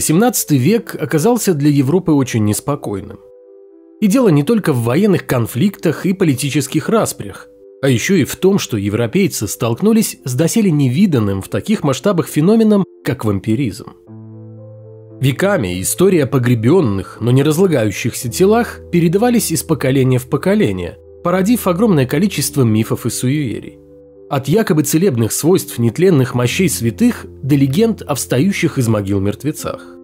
XVIII век оказался для Европы очень неспокойным. И дело не только в военных конфликтах и политических распрях, а еще и в том, что европейцы столкнулись с доселе невиданным в таких масштабах феноменом, как вампиризм. Веками история о погребенных, но не разлагающихся телах передавались из поколения в поколение, породив огромное количество мифов и суеверий. От якобы целебных свойств нетленных мощей святых до легенд о встающих из могил мертвецах.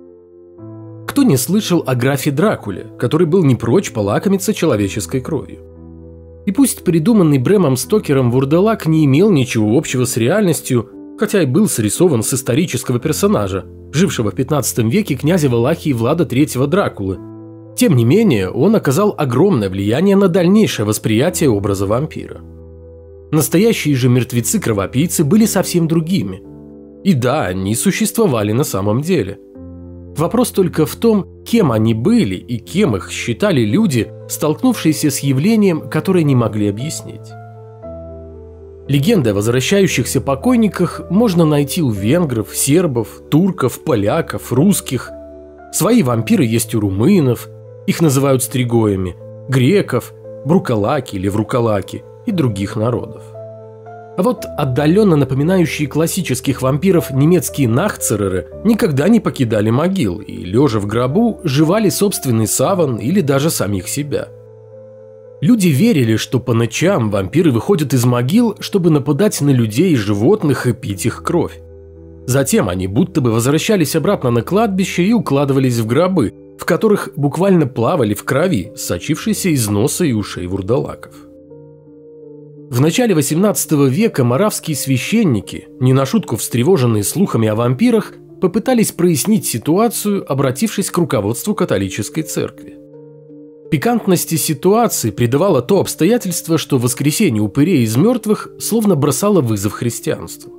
Не слышал о графе Дракуле, который был не прочь полакомиться человеческой кровью? И пусть придуманный Брэмом Стокером вурдалак не имел ничего общего с реальностью, хотя и был срисован с исторического персонажа, жившего в 15 веке князя Валахии Влада III Дракулы. Тем не менее, он оказал огромное влияние на дальнейшее восприятие образа вампира. Настоящие же мертвецы-кровопийцы были совсем другими. И да, они существовали на самом деле – Вопрос только в том, кем они были и кем их считали люди, столкнувшиеся с явлением, которое не могли объяснить. Легенды о возвращающихся покойниках можно найти у венгров, сербов, турков, поляков, русских. Свои вампиры есть у румынов, их называют стригоями, греков, брукалаки или врукалаки и других народов. А вот отдаленно напоминающие классических вампиров немецкие нахцереры никогда не покидали могил и, лежа в гробу, жевали собственный саван или даже самих себя. Люди верили, что по ночам вампиры выходят из могил, чтобы нападать на людей и животных и пить их кровь. Затем они будто бы возвращались обратно на кладбище и укладывались в гробы, в которых буквально плавали в крови, сочившейся из носа и ушей вурдалаков. В начале XVIII века маравские священники, не на шутку встревоженные слухами о вампирах, попытались прояснить ситуацию, обратившись к руководству католической церкви. Пикантности ситуации придавало то обстоятельство, что воскресение упырей из мертвых словно бросало вызов христианству.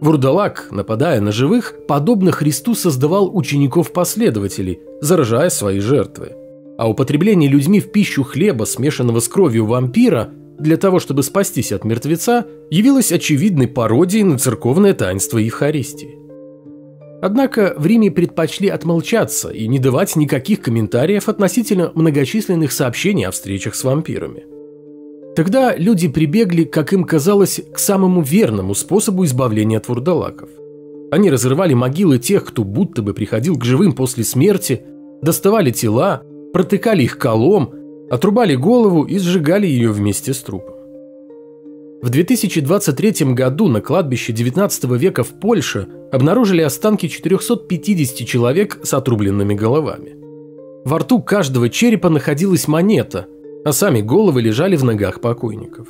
Вурдалак, нападая на живых, подобно Христу создавал учеников-последователей, заражая свои жертвы. А употребление людьми в пищу хлеба, смешанного с кровью вампира, для того, чтобы спастись от мертвеца, явилась очевидной пародией на церковное таинство Евхаристии. Однако в Риме предпочли отмолчаться и не давать никаких комментариев относительно многочисленных сообщений о встречах с вампирами. Тогда люди прибегли, как им казалось, к самому верному способу избавления от вурдалаков. Они разрывали могилы тех, кто будто бы приходил к живым после смерти, доставали тела, протыкали их колом отрубали голову и сжигали ее вместе с трупом. В 2023 году на кладбище 19 века в Польше обнаружили останки 450 человек с отрубленными головами. Во рту каждого черепа находилась монета, а сами головы лежали в ногах покойников.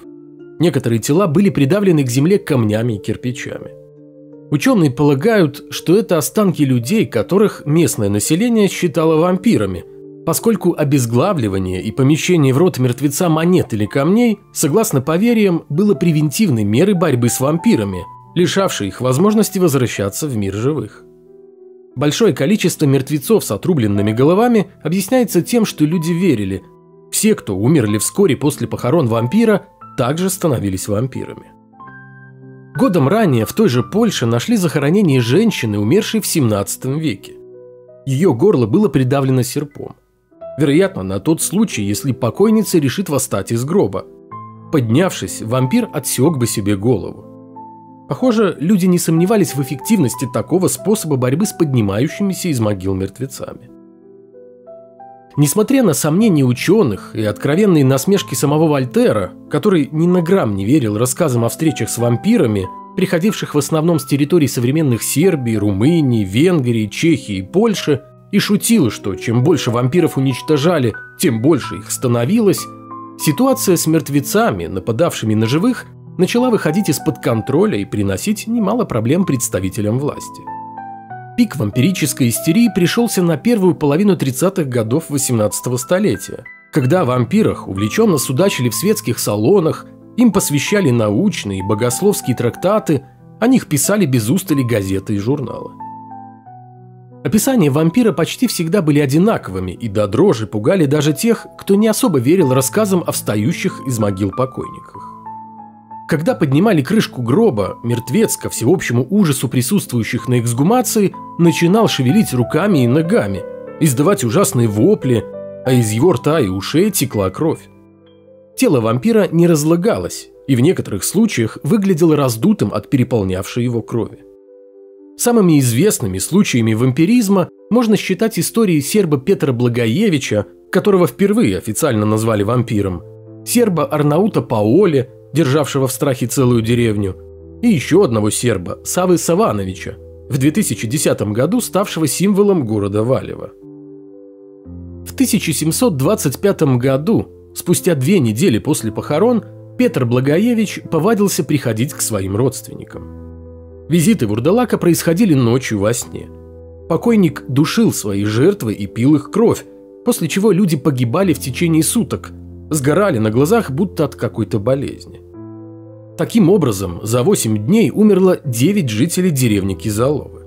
Некоторые тела были придавлены к земле камнями и кирпичами. Ученые полагают, что это останки людей, которых местное население считало вампирами – поскольку обезглавливание и помещение в рот мертвеца монет или камней, согласно поверьям, было превентивной мерой борьбы с вампирами, лишавшей их возможности возвращаться в мир живых. Большое количество мертвецов с отрубленными головами объясняется тем, что люди верили, все, кто умерли вскоре после похорон вампира, также становились вампирами. Годом ранее в той же Польше нашли захоронение женщины, умершей в 17 веке. Ее горло было придавлено серпом. Вероятно, на тот случай, если покойница решит восстать из гроба. Поднявшись, вампир отсек бы себе голову. Похоже, люди не сомневались в эффективности такого способа борьбы с поднимающимися из могил мертвецами. Несмотря на сомнения ученых и откровенные насмешки самого Вольтера, который ни на грамм не верил рассказам о встречах с вампирами, приходивших в основном с территорий современных Сербии, Румынии, Венгрии, Чехии и Польши, и шутил, что чем больше вампиров уничтожали, тем больше их становилось, ситуация с мертвецами, нападавшими на живых, начала выходить из-под контроля и приносить немало проблем представителям власти. Пик вампирической истерии пришелся на первую половину 30-х годов 18 столетия, когда о вампирах увлеченно судачили в светских салонах, им посвящали научные и богословские трактаты, о них писали без устали газеты и журналы. Описания вампира почти всегда были одинаковыми и до дрожи пугали даже тех, кто не особо верил рассказам о встающих из могил покойниках. Когда поднимали крышку гроба, мертвец, ко всеобщему ужасу присутствующих на эксгумации, начинал шевелить руками и ногами, издавать ужасные вопли, а из его рта и ушей текла кровь. Тело вампира не разлагалось и в некоторых случаях выглядело раздутым от переполнявшей его крови. Самыми известными случаями вампиризма можно считать истории серба Петра Благоевича, которого впервые официально назвали вампиром, серба Арнаута Паоле, державшего в страхе целую деревню, и еще одного серба, Савы Савановича, в 2010 году ставшего символом города Валева. В 1725 году, спустя две недели после похорон, Петр Благоевич повадился приходить к своим родственникам. Визиты Вурдалака происходили ночью во сне. Покойник душил свои жертвы и пил их кровь, после чего люди погибали в течение суток, сгорали на глазах будто от какой-то болезни. Таким образом, за 8 дней умерло 9 жителей деревни Кизаловы.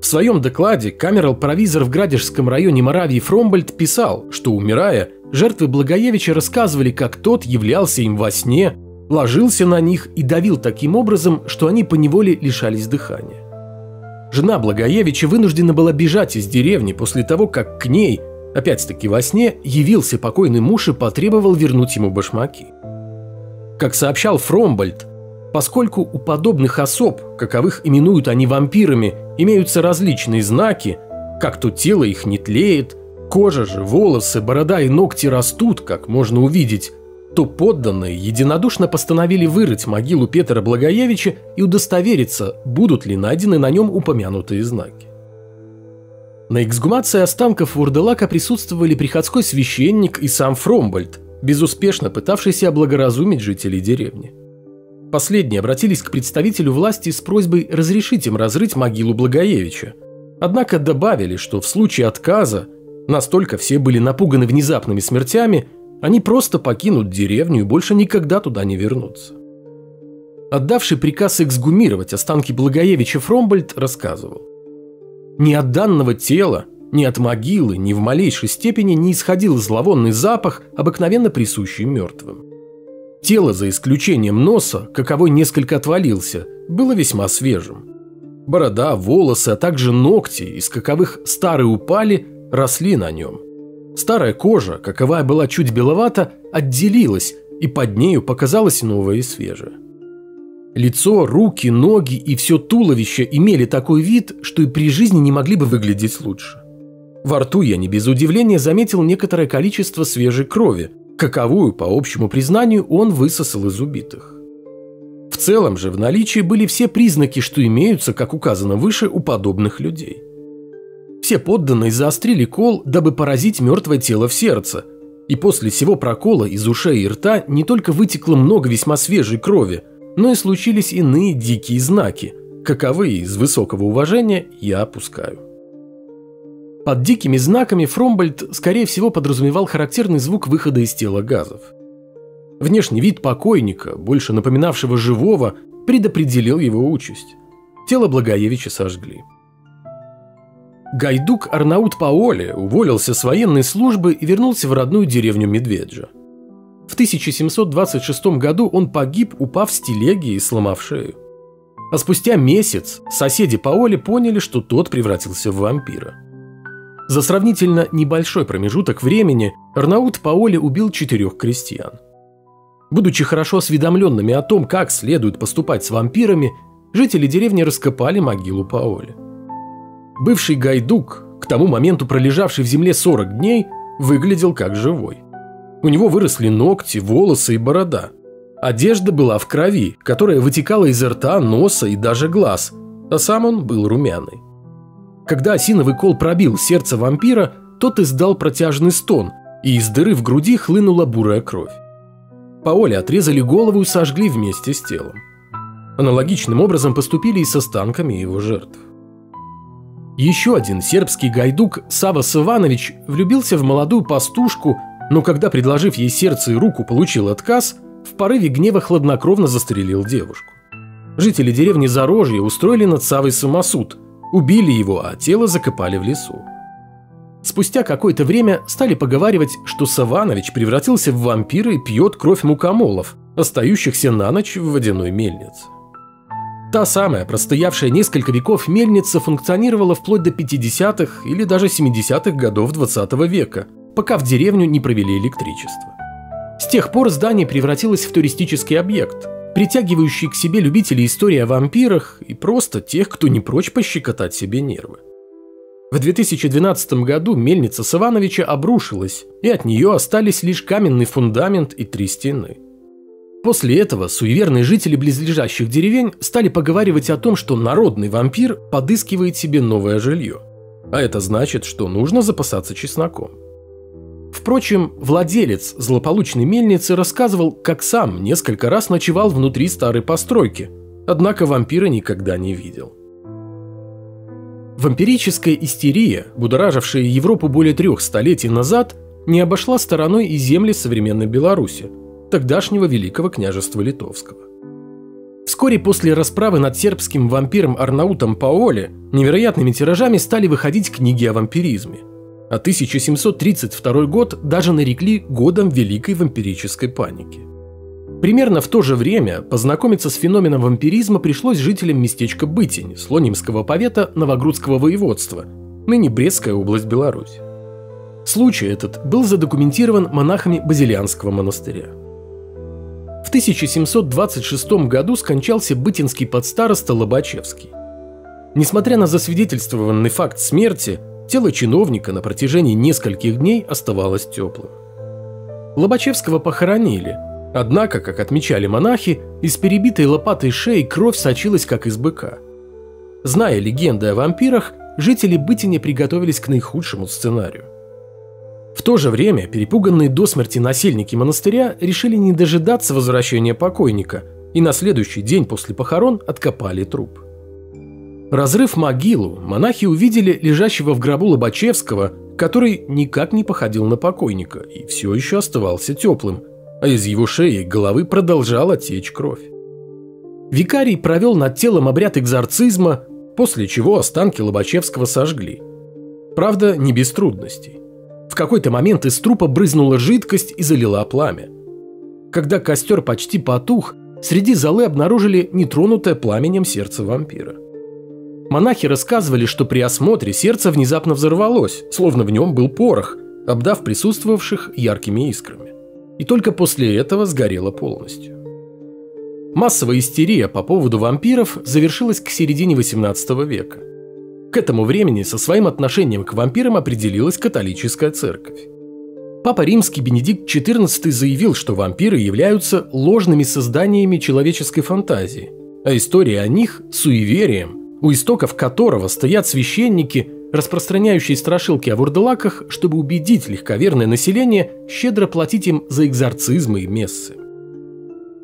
В своем докладе камерал-провизор в Градежском районе Моравии Фромбольд писал, что, умирая, жертвы Благоевича рассказывали, как тот являлся им во сне, ложился на них и давил таким образом, что они поневоле лишались дыхания. Жена Благоевича вынуждена была бежать из деревни после того, как к ней, опять-таки во сне, явился покойный муж и потребовал вернуть ему башмаки. Как сообщал Фромбольд, поскольку у подобных особ, каковых именуют они вампирами, имеются различные знаки, как то тело их не тлеет, кожа же, волосы, борода и ногти растут, как можно увидеть, то подданные единодушно постановили вырыть могилу Петра Благоевича и удостовериться, будут ли найдены на нем упомянутые знаки. На эксгумации останков Вурделака присутствовали приходской священник и сам Фромбольд, безуспешно пытавшийся облагоразумить жителей деревни. Последние обратились к представителю власти с просьбой разрешить им разрыть могилу Благоевича. Однако добавили, что в случае отказа настолько все были напуганы внезапными смертями – они просто покинут деревню и больше никогда туда не вернутся. Отдавший приказ эксгумировать останки Благоевича Фромбольд рассказывал. Ни от данного тела, ни от могилы, ни в малейшей степени не исходил зловонный запах, обыкновенно присущий мертвым. Тело, за исключением носа, каковой несколько отвалился, было весьма свежим. Борода, волосы, а также ногти, из каковых старые упали, росли на нем – Старая кожа, каковая была чуть беловата, отделилась, и под нею показалась новая и свежая. Лицо, руки, ноги и все туловище имели такой вид, что и при жизни не могли бы выглядеть лучше. Во рту я не без удивления заметил некоторое количество свежей крови, каковую, по общему признанию, он высосал из убитых. В целом же в наличии были все признаки, что имеются, как указано выше, у подобных людей. Все подданные заострили кол, дабы поразить мертвое тело в сердце. И после всего прокола из ушей и рта не только вытекло много весьма свежей крови, но и случились иные дикие знаки, каковые из высокого уважения я опускаю. Под дикими знаками Фромбольд, скорее всего, подразумевал характерный звук выхода из тела газов. Внешний вид покойника, больше напоминавшего живого, предопределил его участь. Тело Благоевича сожгли. Гайдук Арнаут Паоли уволился с военной службы и вернулся в родную деревню Медведжа. В 1726 году он погиб, упав с телеги и сломав шею. А спустя месяц соседи Паоли поняли, что тот превратился в вампира. За сравнительно небольшой промежуток времени Арнаут Паоли убил четырех крестьян. Будучи хорошо осведомленными о том, как следует поступать с вампирами, жители деревни раскопали могилу Паоли. Бывший гайдук, к тому моменту пролежавший в земле 40 дней, выглядел как живой. У него выросли ногти, волосы и борода. Одежда была в крови, которая вытекала из рта, носа и даже глаз, а сам он был румяный. Когда осиновый кол пробил сердце вампира, тот издал протяжный стон, и из дыры в груди хлынула бурая кровь. Паоле отрезали голову и сожгли вместе с телом. Аналогичным образом поступили и с останками его жертв. Еще один сербский гайдук Савас Иванович влюбился в молодую пастушку, но когда, предложив ей сердце и руку, получил отказ, в порыве гнева хладнокровно застрелил девушку. Жители деревни Зарожье устроили над Савой самосуд, убили его, а тело закопали в лесу. Спустя какое-то время стали поговаривать, что Саванович превратился в вампира и пьет кровь мукомолов, остающихся на ночь в водяной мельнице. Та самая, простоявшая несколько веков мельница функционировала вплоть до 50-х или даже 70-х годов 20 -го века, пока в деревню не провели электричество. С тех пор здание превратилось в туристический объект, притягивающий к себе любителей истории о вампирах и просто тех, кто не прочь пощекотать себе нервы. В 2012 году мельница Савановича обрушилась, и от нее остались лишь каменный фундамент и три стены – После этого суеверные жители близлежащих деревень стали поговаривать о том, что народный вампир подыскивает себе новое жилье. А это значит, что нужно запасаться чесноком. Впрочем, владелец злополучной мельницы рассказывал, как сам несколько раз ночевал внутри старой постройки, однако вампира никогда не видел. Вампирическая истерия, будоражившая Европу более трех столетий назад, не обошла стороной и земли современной Беларуси – тогдашнего Великого княжества Литовского. Вскоре после расправы над сербским вампиром Арнаутом Паоле невероятными тиражами стали выходить книги о вампиризме. А 1732 год даже нарекли годом Великой вампирической паники. Примерно в то же время познакомиться с феноменом вампиризма пришлось жителям местечка Бытень, Слонимского повета Новогрудского воеводства, ныне Брестская область Беларусь. Случай этот был задокументирован монахами Базилианского монастыря. В 1726 году скончался бытинский подстароста Лобачевский. Несмотря на засвидетельствованный факт смерти, тело чиновника на протяжении нескольких дней оставалось теплым. Лобачевского похоронили, однако, как отмечали монахи, из перебитой лопатой шеи кровь сочилась, как из быка. Зная легенды о вампирах, жители Бытиня приготовились к наихудшему сценарию. В то же время перепуганные до смерти насельники монастыря решили не дожидаться возвращения покойника и на следующий день после похорон откопали труп. Разрыв могилу, монахи увидели лежащего в гробу Лобачевского, который никак не походил на покойника и все еще оставался теплым, а из его шеи и головы продолжала течь кровь. Викарий провел над телом обряд экзорцизма, после чего останки Лобачевского сожгли. Правда, не без трудностей. В какой-то момент из трупа брызнула жидкость и залила пламя. Когда костер почти потух, среди золы обнаружили нетронутое пламенем сердце вампира. Монахи рассказывали, что при осмотре сердце внезапно взорвалось, словно в нем был порох, обдав присутствовавших яркими искрами. И только после этого сгорело полностью. Массовая истерия по поводу вампиров завершилась к середине 18 века. К этому времени со своим отношением к вампирам определилась католическая церковь. Папа Римский Бенедикт XIV заявил, что вампиры являются ложными созданиями человеческой фантазии, а история о них – суеверием, у истоков которого стоят священники, распространяющие страшилки о вурдалаках, чтобы убедить легковерное население щедро платить им за экзорцизмы и мессы.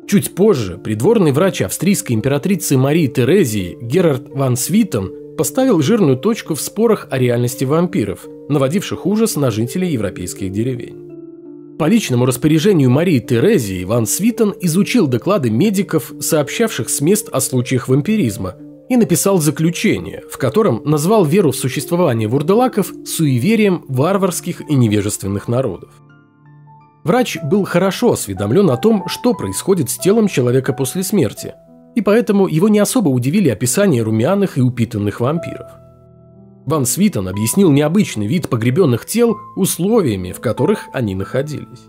Чуть позже придворный врач австрийской императрицы Марии Терезии Герард ван Свитон поставил жирную точку в спорах о реальности вампиров, наводивших ужас на жителей европейских деревень. По личному распоряжению Марии Терезии Иван Свитон изучил доклады медиков, сообщавших с мест о случаях вампиризма, и написал заключение, в котором назвал веру в существование вурдалаков суеверием варварских и невежественных народов. Врач был хорошо осведомлен о том, что происходит с телом человека после смерти – и поэтому его не особо удивили описания румяных и упитанных вампиров. Ван Свитон объяснил необычный вид погребенных тел условиями, в которых они находились.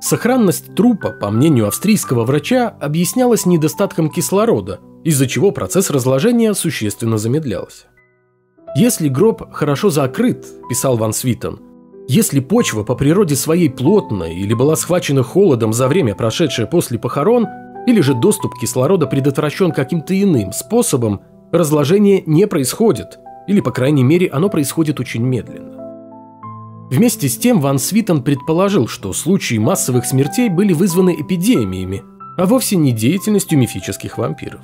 Сохранность трупа, по мнению австрийского врача, объяснялась недостатком кислорода, из-за чего процесс разложения существенно замедлялся. «Если гроб хорошо закрыт», – писал Ван Свитон, – «если почва по природе своей плотная или была схвачена холодом за время, прошедшее после похорон, или же доступ кислорода предотвращен каким-то иным способом, разложение не происходит, или, по крайней мере, оно происходит очень медленно. Вместе с тем Ван Свитон предположил, что случаи массовых смертей были вызваны эпидемиями, а вовсе не деятельностью мифических вампиров.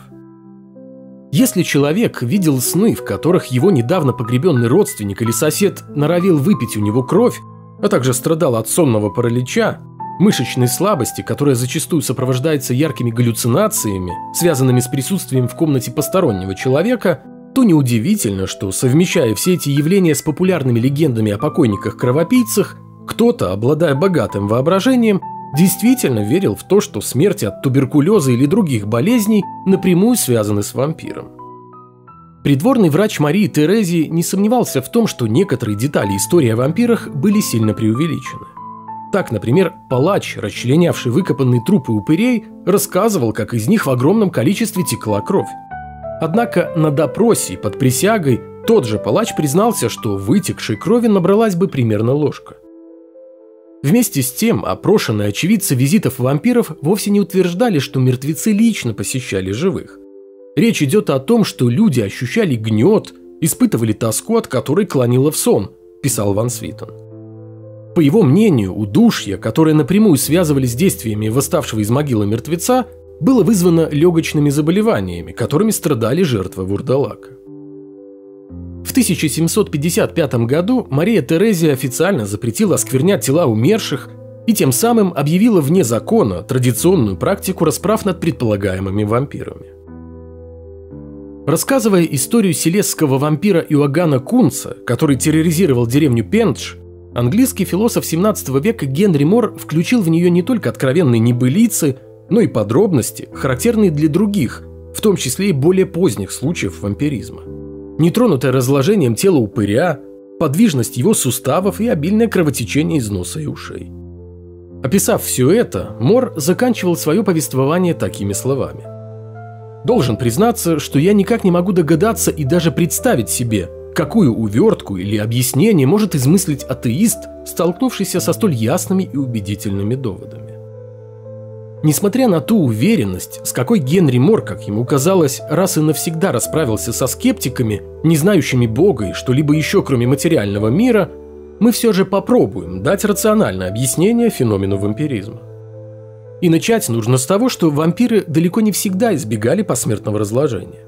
Если человек видел сны, в которых его недавно погребенный родственник или сосед норовил выпить у него кровь, а также страдал от сонного паралича, мышечной слабости, которая зачастую сопровождается яркими галлюцинациями, связанными с присутствием в комнате постороннего человека, то неудивительно, что, совмещая все эти явления с популярными легендами о покойниках-кровопийцах, кто-то, обладая богатым воображением, действительно верил в то, что смерть от туберкулеза или других болезней напрямую связаны с вампиром. Придворный врач Марии Терези не сомневался в том, что некоторые детали истории о вампирах были сильно преувеличены. Так, например, палач, расчленявший выкопанные трупы упырей, рассказывал, как из них в огромном количестве текла кровь. Однако на допросе под присягой тот же палач признался, что вытекшей крови набралась бы примерно ложка. Вместе с тем, опрошенные очевидцы визитов вампиров вовсе не утверждали, что мертвецы лично посещали живых. Речь идет о том, что люди ощущали гнет, испытывали тоску, от которой клонило в сон, писал Ван Свитон. По его мнению, удушье, которое напрямую связывали с действиями восставшего из могилы мертвеца, было вызвано легочными заболеваниями, которыми страдали жертвы вурдалака. В 1755 году Мария Терезия официально запретила осквернять тела умерших и тем самым объявила вне закона традиционную практику расправ над предполагаемыми вампирами. Рассказывая историю селесского вампира Иоганна Кунца, который терроризировал деревню Пендж, английский философ 17 века Генри Мор включил в нее не только откровенные небылицы, но и подробности, характерные для других, в том числе и более поздних случаев вампиризма. Нетронутое разложением тела упыря, подвижность его суставов и обильное кровотечение из носа и ушей. Описав все это, Мор заканчивал свое повествование такими словами – Должен признаться, что я никак не могу догадаться и даже представить себе, какую увертку или объяснение может измыслить атеист, столкнувшийся со столь ясными и убедительными доводами. Несмотря на ту уверенность, с какой Генри Мор, как ему казалось, раз и навсегда расправился со скептиками, не знающими Бога и что-либо еще кроме материального мира, мы все же попробуем дать рациональное объяснение феномену вампиризма. И начать нужно с того, что вампиры далеко не всегда избегали посмертного разложения.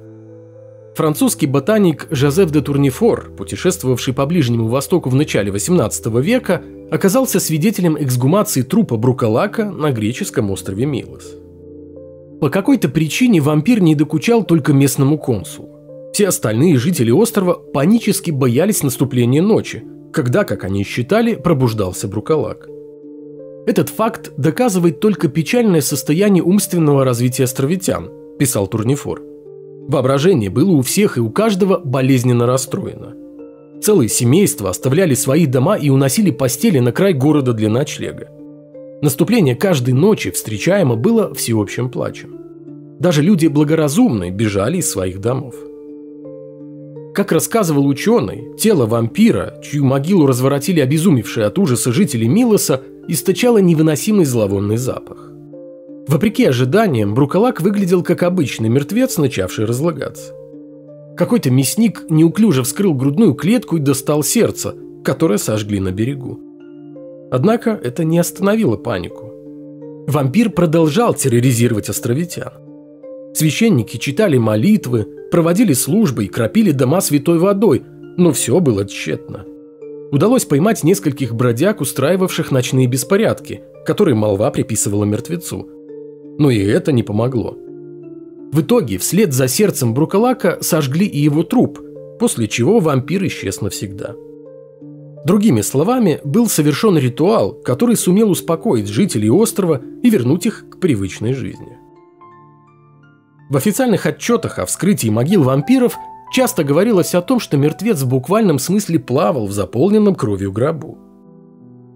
Французский ботаник Жозеф де Турнифор, путешествовавший по Ближнему Востоку в начале XVIII века, оказался свидетелем эксгумации трупа Брукалака на греческом острове Милос. По какой-то причине вампир не докучал только местному консулу. Все остальные жители острова панически боялись наступления ночи, когда, как они считали, пробуждался Брукалак – этот факт доказывает только печальное состояние умственного развития островитян, писал Турнифор. Воображение было у всех и у каждого болезненно расстроено. Целые семейства оставляли свои дома и уносили постели на край города для ночлега. Наступление каждой ночи встречаемо было всеобщим плачем. Даже люди благоразумные бежали из своих домов. Как рассказывал ученый, тело вампира, чью могилу разворотили обезумевшие от ужаса жители Милоса, источало невыносимый зловонный запах. Вопреки ожиданиям, Брукалак выглядел как обычный мертвец, начавший разлагаться. Какой-то мясник неуклюже вскрыл грудную клетку и достал сердце, которое сожгли на берегу. Однако это не остановило панику. Вампир продолжал терроризировать островитян. Священники читали молитвы, проводили службы и кропили дома святой водой, но все было тщетно удалось поймать нескольких бродяг, устраивавших ночные беспорядки, которые молва приписывала мертвецу. Но и это не помогло. В итоге вслед за сердцем Брукалака сожгли и его труп, после чего вампир исчез навсегда. Другими словами, был совершен ритуал, который сумел успокоить жителей острова и вернуть их к привычной жизни. В официальных отчетах о вскрытии могил вампиров Часто говорилось о том, что мертвец в буквальном смысле плавал в заполненном кровью гробу.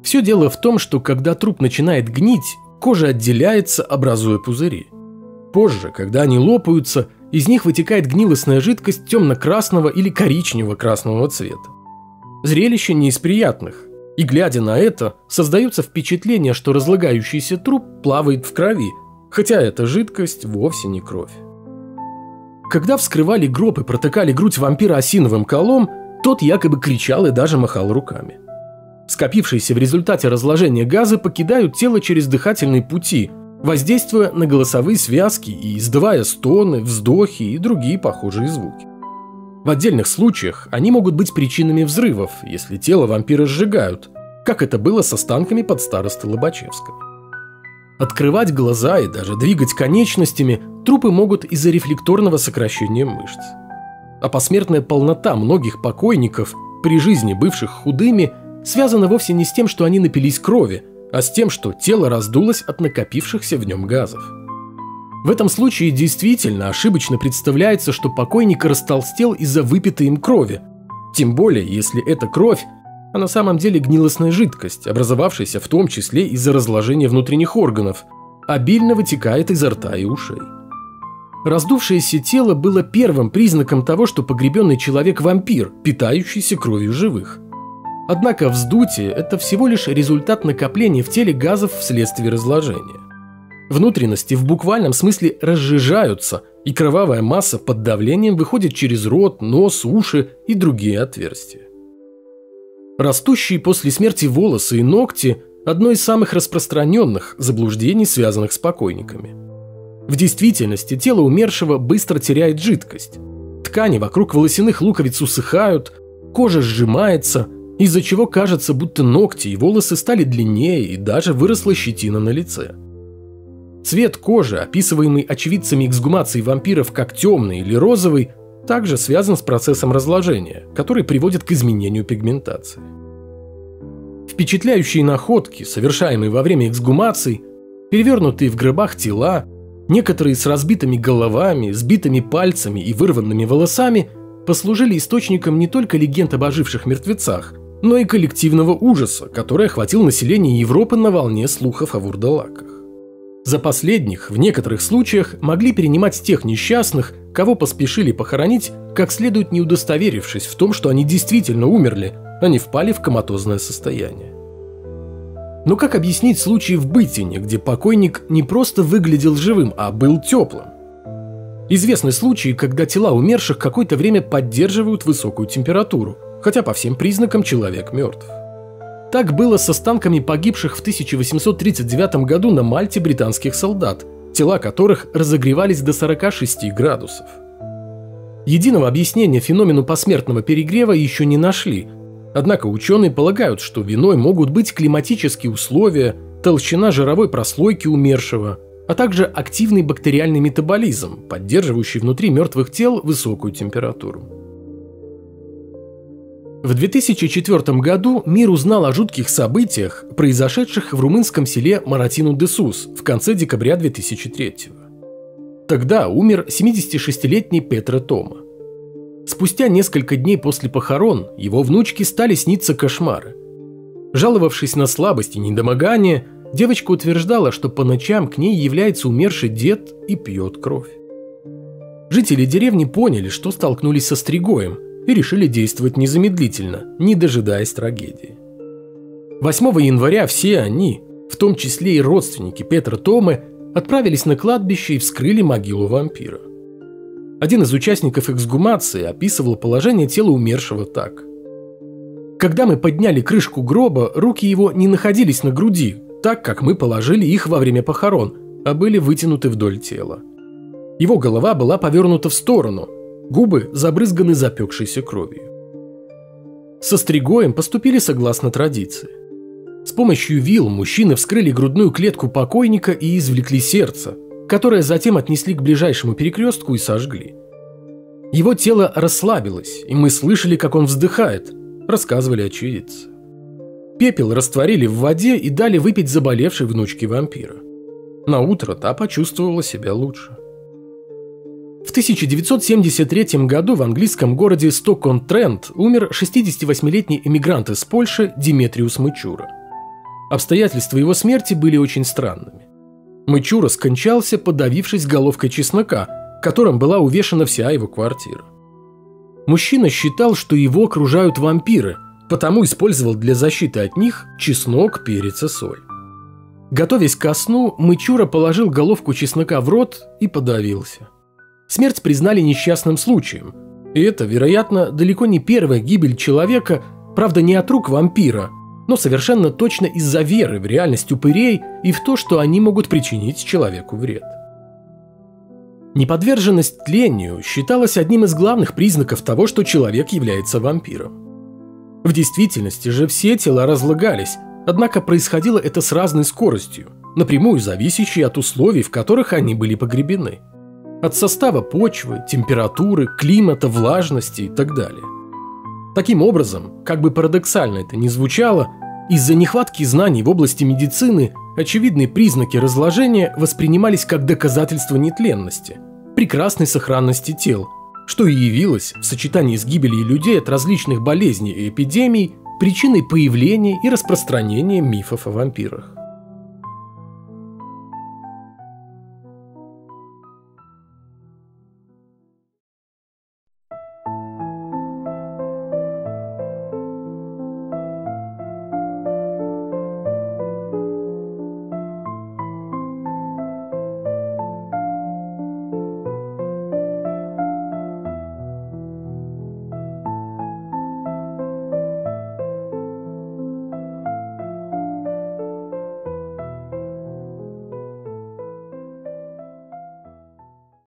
Все дело в том, что когда труп начинает гнить, кожа отделяется, образуя пузыри. Позже, когда они лопаются, из них вытекает гнилостная жидкость темно-красного или коричнево-красного цвета. Зрелище не из приятных, и глядя на это, создается впечатление, что разлагающийся труп плавает в крови, хотя эта жидкость вовсе не кровь. Когда вскрывали гроб и протыкали грудь вампира осиновым колом, тот якобы кричал и даже махал руками. Скопившиеся в результате разложения газы покидают тело через дыхательные пути, воздействуя на голосовые связки и издавая стоны, вздохи и другие похожие звуки. В отдельных случаях они могут быть причинами взрывов, если тело вампира сжигают, как это было с останками под старосты Лобачевской. Открывать глаза и даже двигать конечностями трупы могут из-за рефлекторного сокращения мышц. А посмертная полнота многих покойников, при жизни бывших худыми, связана вовсе не с тем, что они напились крови, а с тем, что тело раздулось от накопившихся в нем газов. В этом случае действительно ошибочно представляется, что покойник растолстел из-за выпитой им крови, тем более, если эта кровь, а на самом деле гнилостная жидкость, образовавшаяся в том числе из-за разложения внутренних органов, обильно вытекает изо рта и ушей. Раздувшееся тело было первым признаком того, что погребенный человек – вампир, питающийся кровью живых. Однако вздутие – это всего лишь результат накопления в теле газов вследствие разложения. Внутренности в буквальном смысле разжижаются, и кровавая масса под давлением выходит через рот, нос, уши и другие отверстия. Растущие после смерти волосы и ногти – одно из самых распространенных заблуждений, связанных с покойниками. В действительности тело умершего быстро теряет жидкость. Ткани вокруг волосяных луковиц усыхают, кожа сжимается – из-за чего кажется, будто ногти и волосы стали длиннее и даже выросла щетина на лице. Цвет кожи, описываемый очевидцами эксгумации вампиров как темный или розовый, также связан с процессом разложения, который приводит к изменению пигментации. Впечатляющие находки, совершаемые во время эксгумаций, перевернутые в гробах тела, некоторые с разбитыми головами, сбитыми пальцами и вырванными волосами, послужили источником не только легенд об оживших мертвецах, но и коллективного ужаса, который охватил население Европы на волне слухов о вурдалаках. За последних, в некоторых случаях, могли перенимать тех несчастных, кого поспешили похоронить, как следует не удостоверившись в том, что они действительно умерли, а не впали в коматозное состояние. Но как объяснить случай в Бытине, где покойник не просто выглядел живым, а был теплым? Известны случаи, когда тела умерших какое-то время поддерживают высокую температуру, хотя по всем признакам человек мертв. Так было с останками погибших в 1839 году на Мальте британских солдат, тела которых разогревались до 46 градусов. Единого объяснения феномену посмертного перегрева еще не нашли, однако ученые полагают, что виной могут быть климатические условия, толщина жировой прослойки умершего, а также активный бактериальный метаболизм, поддерживающий внутри мертвых тел высокую температуру. В 2004 году мир узнал о жутких событиях, произошедших в румынском селе Маратину-де-Сус в конце декабря 2003 Тогда умер 76-летний Петро Тома. Спустя несколько дней после похорон его внучке стали сниться кошмары. Жаловавшись на слабость и недомогание, девочка утверждала, что по ночам к ней является умерший дед и пьет кровь. Жители деревни поняли, что столкнулись со Стригоем, и решили действовать незамедлительно, не дожидаясь трагедии. 8 января все они, в том числе и родственники Петра Томы, отправились на кладбище и вскрыли могилу вампира. Один из участников эксгумации описывал положение тела умершего так. Когда мы подняли крышку гроба, руки его не находились на груди, так как мы положили их во время похорон, а были вытянуты вдоль тела. Его голова была повернута в сторону, Губы забрызганы запекшейся кровью. Со стригоем поступили согласно традиции. С помощью вил мужчины вскрыли грудную клетку покойника и извлекли сердце, которое затем отнесли к ближайшему перекрестку и сожгли. Его тело расслабилось, и мы слышали, как он вздыхает, рассказывали очевидцы. Пепел растворили в воде и дали выпить заболевшей внучке вампира. На утро та почувствовала себя лучше. В 1973 году в английском городе Стокон-Трент умер 68-летний эмигрант из Польши Диметриус Мычура. Обстоятельства его смерти были очень странными. Мычура скончался, подавившись головкой чеснока, которым была увешана вся его квартира. Мужчина считал, что его окружают вампиры, потому использовал для защиты от них чеснок, перец и соль. Готовясь ко сну, Мычура положил головку чеснока в рот и подавился. Смерть признали несчастным случаем. И это, вероятно, далеко не первая гибель человека, правда не от рук вампира, но совершенно точно из-за веры в реальность упырей и в то, что они могут причинить человеку вред. Неподверженность тлению считалась одним из главных признаков того, что человек является вампиром. В действительности же все тела разлагались, однако происходило это с разной скоростью, напрямую зависящей от условий, в которых они были погребены – от состава почвы, температуры, климата, влажности и так далее. Таким образом, как бы парадоксально это ни звучало, Из-за нехватки знаний в области медицины очевидные признаки разложения воспринимались как доказательство нетленности, прекрасной сохранности тел, что и явилось в сочетании с гибелью людей от различных болезней и эпидемий причиной появления и распространения мифов о вампирах.